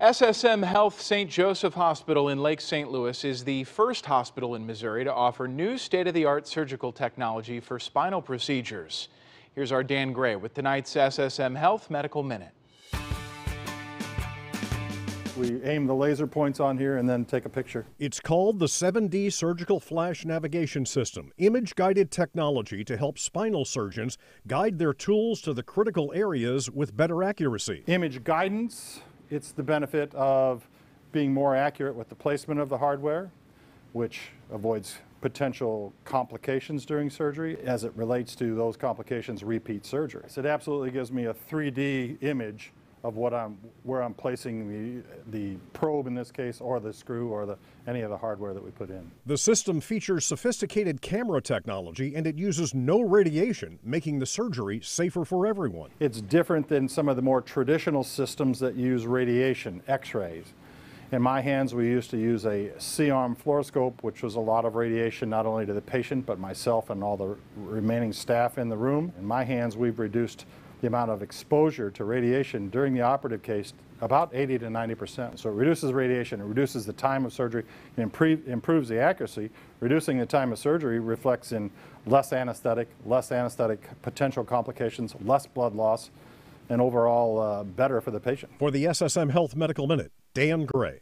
SSM Health St. Joseph Hospital in Lake St. Louis is the first hospital in Missouri to offer new state-of-the-art surgical technology for spinal procedures. Here's our Dan Gray with tonight's SSM Health Medical Minute. We aim the laser points on here and then take a picture. It's called the 7D Surgical Flash Navigation System, image guided technology to help spinal surgeons guide their tools to the critical areas with better accuracy. Image guidance, it's the benefit of being more accurate with the placement of the hardware, which avoids potential complications during surgery as it relates to those complications repeat surgery. So it absolutely gives me a 3D image of what I'm, where I'm placing the, the probe in this case, or the screw, or the, any of the hardware that we put in. The system features sophisticated camera technology and it uses no radiation, making the surgery safer for everyone. It's different than some of the more traditional systems that use radiation, x-rays. In my hands, we used to use a C-arm fluoroscope, which was a lot of radiation not only to the patient, but myself and all the remaining staff in the room. In my hands, we've reduced the amount of exposure to radiation during the operative case about 80 to 90 percent. So it reduces radiation, it reduces the time of surgery, improve, improves the accuracy. Reducing the time of surgery reflects in less anesthetic, less anesthetic potential complications, less blood loss, and overall uh, better for the patient. For the SSM Health Medical Minute, Dan Gray.